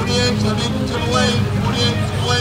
48, so lead to the lane. 48